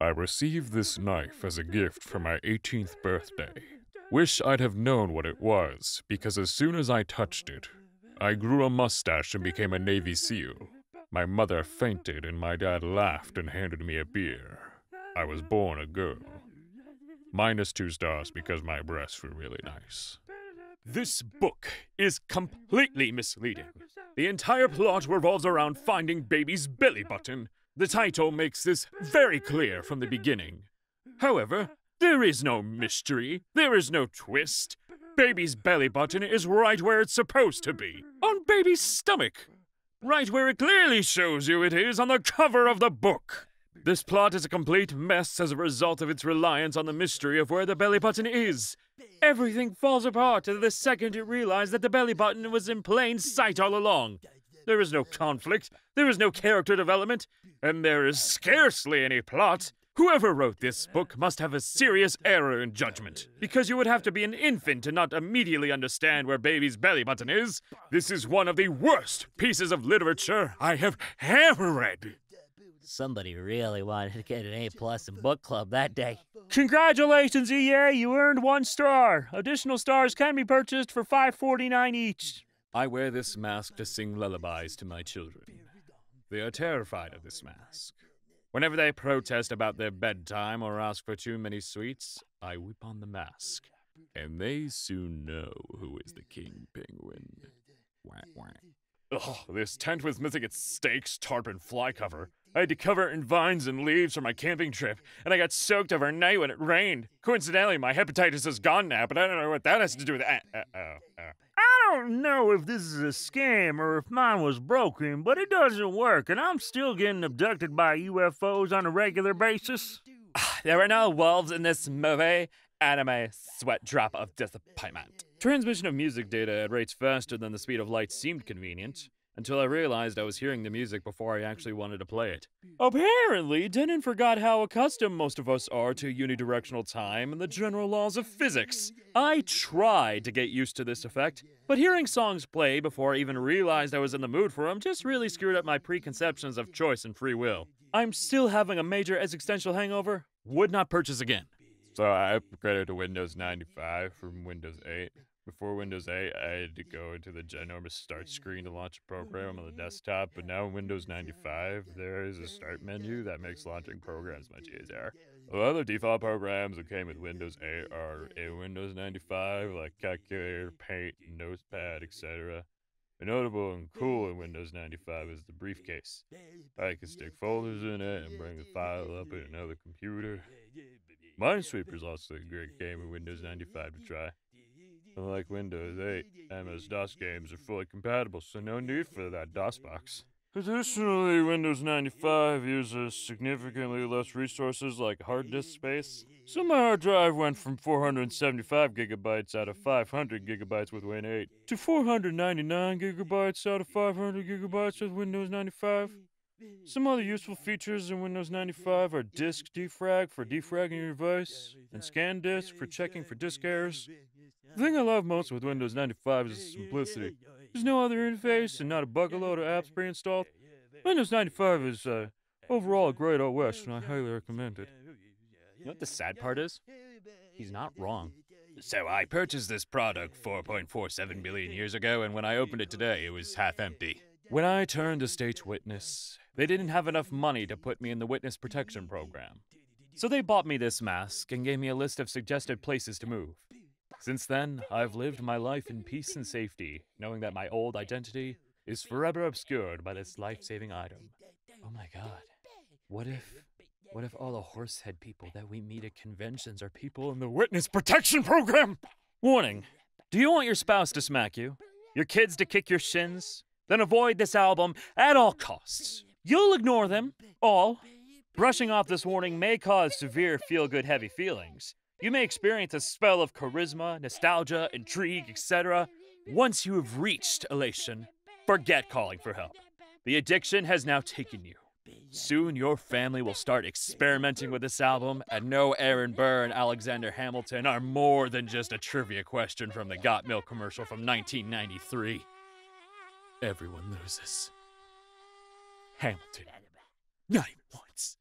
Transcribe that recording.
I received this knife as a gift for my 18th birthday. Wish I'd have known what it was, because as soon as I touched it, I grew a mustache and became a Navy SEAL. My mother fainted and my dad laughed and handed me a beer. I was born a girl. Minus two stars because my breasts were really nice. This book is completely misleading. The entire plot revolves around finding baby's belly button. The title makes this very clear from the beginning. However, there is no mystery, there is no twist. Baby's belly button is right where it's supposed to be on baby's stomach. Right where it clearly shows you it is on the cover of the book. This plot is a complete mess as a result of its reliance on the mystery of where the belly button is. Everything falls apart the second you realize that the belly button was in plain sight all along. There is no conflict, there is no character development, and there is scarcely any plot. Whoever wrote this book must have a serious error in judgment, because you would have to be an infant to not immediately understand where baby's belly button is. This is one of the worst pieces of literature I have ever read. Somebody really wanted to get an A plus in book club that day. Congratulations, EA! You earned one star. Additional stars can be purchased for five forty nine each. I wear this mask to sing lullabies to my children. They are terrified of this mask. Whenever they protest about their bedtime or ask for too many sweets, I whip on the mask, and they soon know who is the king penguin. Wah, wah. Ugh, this tent was missing its stakes, tarp, and fly cover. I had to cover it in vines and leaves for my camping trip, and I got soaked overnight when it rained. Coincidentally, my hepatitis is gone now, but I don't know what that has to do with that. Uh, uh, uh. I don't know if this is a scam or if mine was broken, but it doesn't work, and I'm still getting abducted by UFOs on a regular basis. There are no wolves in this movie. Anime sweat drop of disappointment. Transmission of music data at rates faster than the speed of light seemed convenient, until I realized I was hearing the music before I actually wanted to play it. Mm. Apparently, Denon forgot how accustomed most of us are to unidirectional time and the general laws of physics. I tried to get used to this effect, but hearing songs play before I even realized I was in the mood for them just really screwed up my preconceptions of choice and free will. I'm still having a major existential hangover. Would not purchase again. So I upgraded to Windows 95 from Windows 8. Before Windows 8, I had to go into the ginormous start screen to launch a program on the desktop, but now in Windows 95, there is a start menu that makes launching programs much easier. The other default programs that came with Windows 8 are in Windows 95, like Calculator, Paint, Notepad, etc. Notable and cool in Windows 95 is the briefcase. I can stick folders in it and bring the file up in another computer. Minesweeper is also a great game in Windows 95 to try. Unlike Windows 8, MS-DOS games are fully compatible, so no need for that DOS box. Additionally, Windows 95 uses significantly less resources like hard disk space. So my hard drive went from 475 gigabytes out of 500 gigabytes with Win 8 to 499 gigabytes out of 500 gigabytes with Windows 95. Some other useful features in Windows 95 are disk defrag for defragging your device, and scan disk for checking for disk errors. The thing I love most with Windows 95 is simplicity. There's no other interface and not a bucket load of apps pre-installed. Windows 95 is uh, overall a great OS, and I highly recommend it. You know what the sad part is? He's not wrong. So I purchased this product 4.47 billion years ago, and when I opened it today, it was half empty. When I turned to state witness, they didn't have enough money to put me in the witness protection program. So they bought me this mask and gave me a list of suggested places to move. Since then, I've lived my life in peace and safety, knowing that my old identity is forever obscured by this life saving item. Oh my god. What if. What if all the horsehead people that we meet at conventions are people in the witness protection program? Warning Do you want your spouse to smack you? Your kids to kick your shins? Then avoid this album at all costs. You'll ignore them, all. Brushing off this warning may cause severe feel good heavy feelings. You may experience a spell of charisma, nostalgia, intrigue, etc. Once you have reached elation, forget calling for help. The addiction has now taken you. Soon your family will start experimenting with this album, and no Aaron Burr and Alexander Hamilton are more than just a trivia question from the Got Milk commercial from 1993. Everyone loses. Hamilton. Nine points.